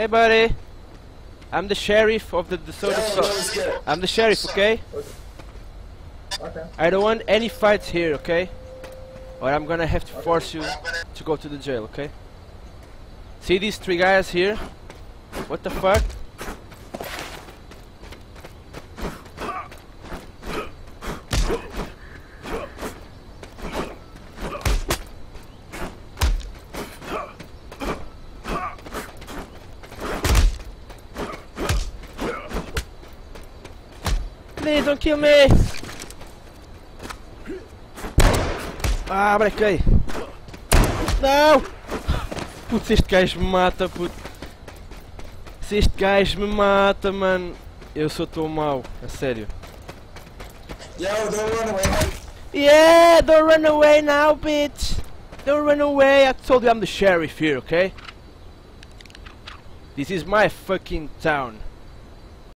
Hey, buddy. I'm the sheriff of the DeSoto. Yeah, I'm the sheriff, okay? Okay. I don't want any fights here, okay? Or I'm gonna have to force you to go to the jail, okay? See these three guys here? What the fuck? Please don't kill me! Ah, brequei! Não! Putz, este gajo me mata, puto. Se este gajo me mata, mano. Eu sou tão mau, a sério. Yo, don't run away. Yeah, don't run away now, bitch! Don't run away, I told you I'm the sheriff here, okay? This is my fucking town.